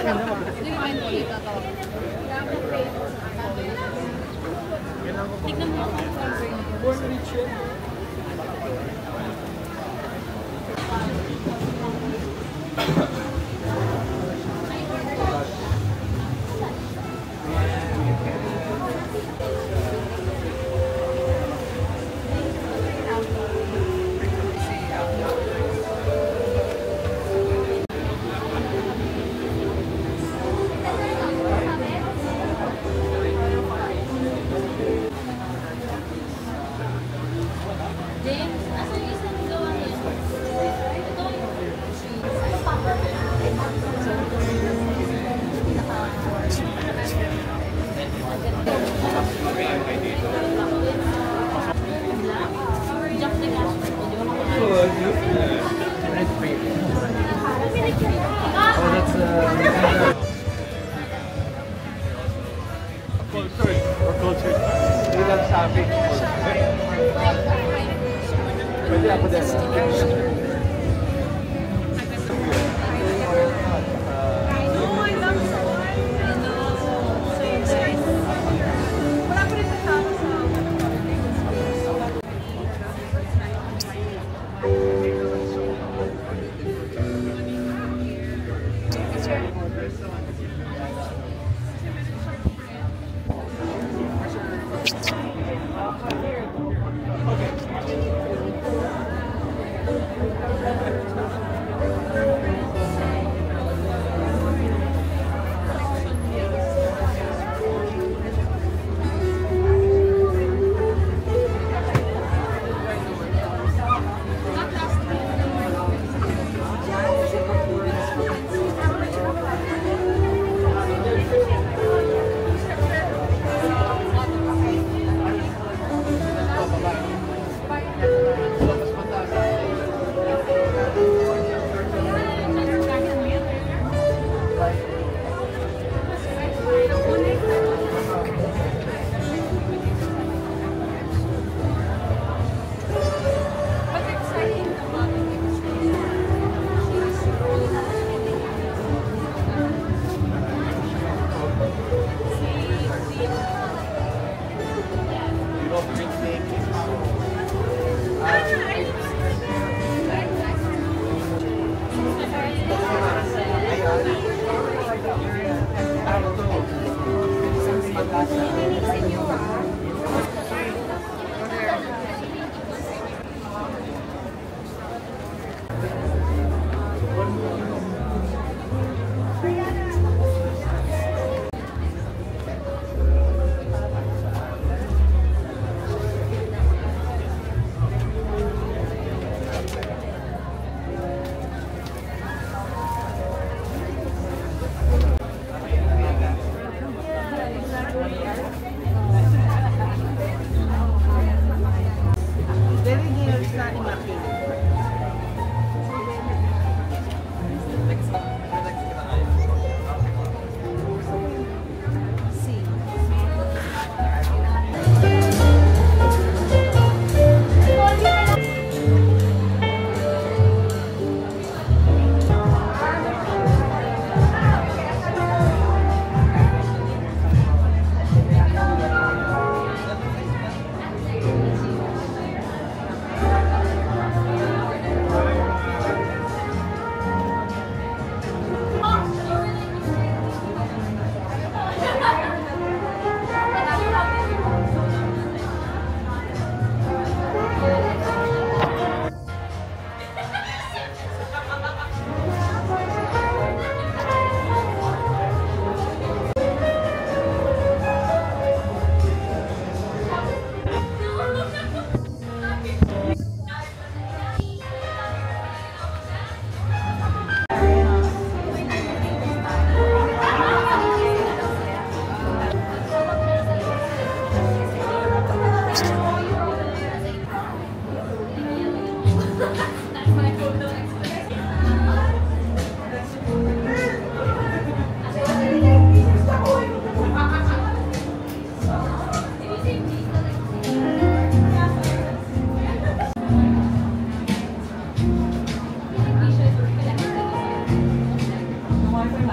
Tignan mo ang number niya. Born rich yun.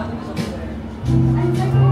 ました。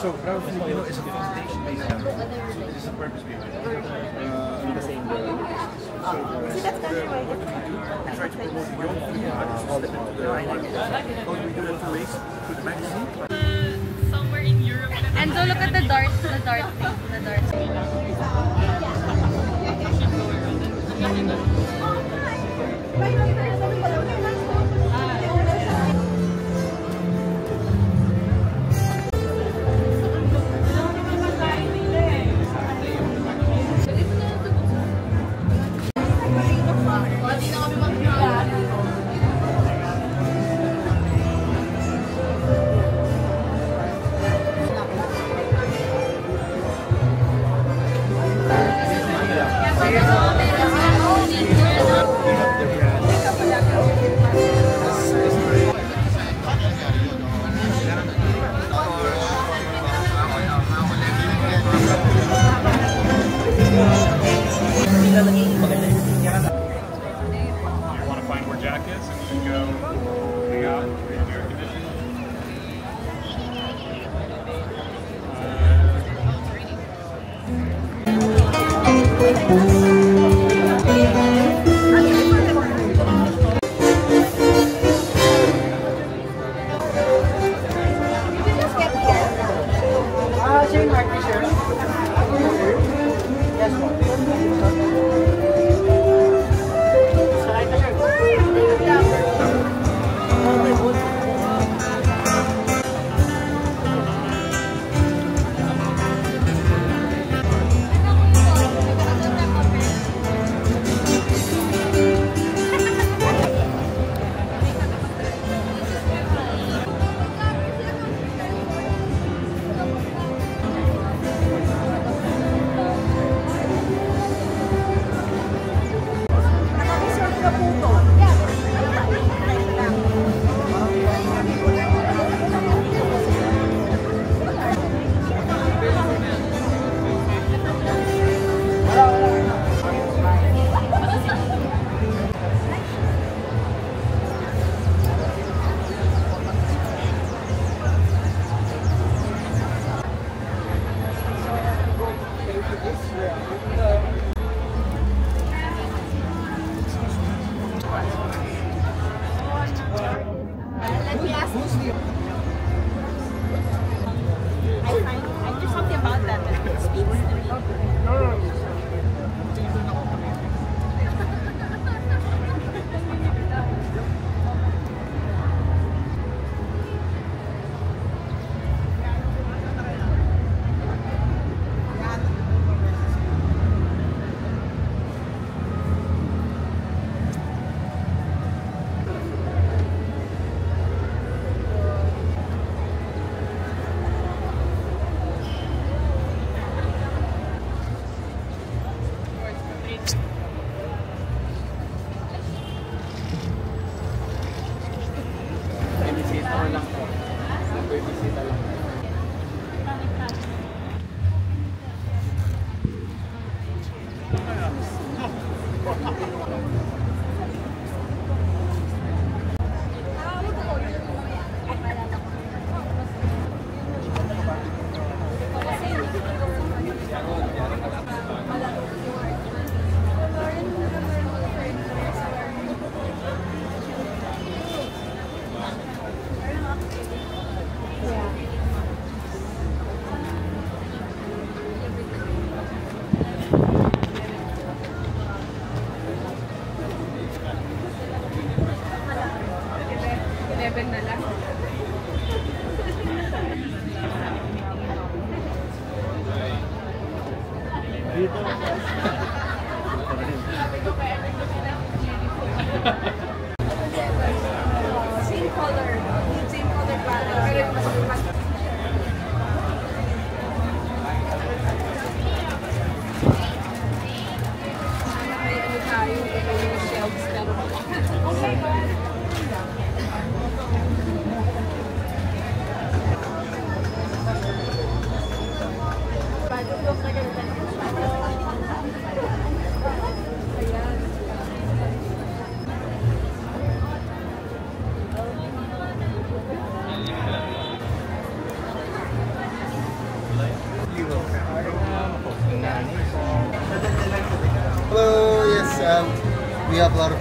show pra.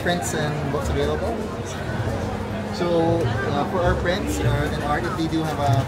prints and what's available. So uh, for our prints uh, and art, we do have a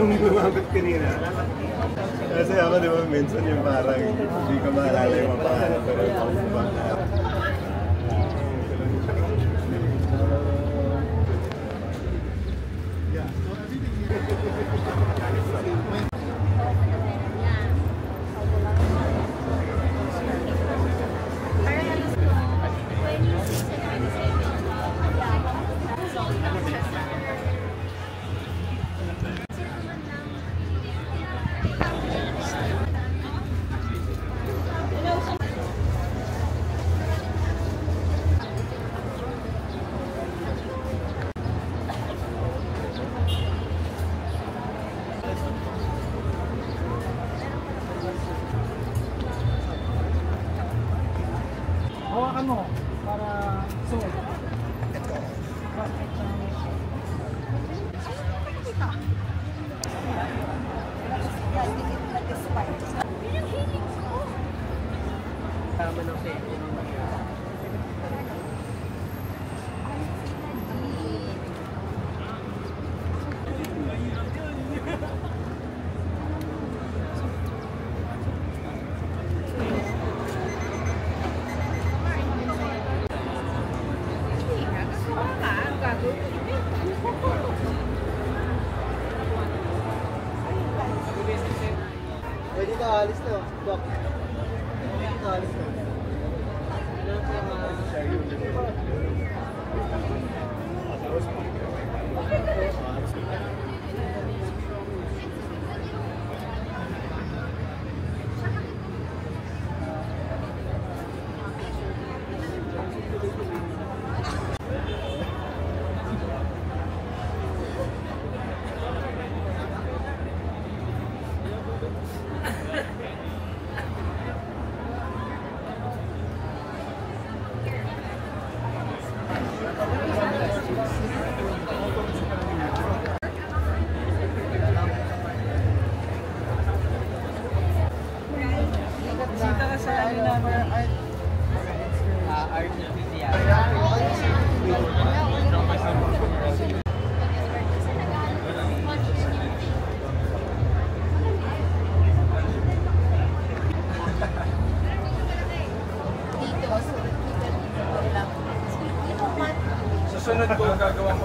nung lumapit kanina, kasi ako di ba mention yung parang hindi ko maalala yung mga pangalan pero yung nalaman ng sa inyo. Susunod ko gagawang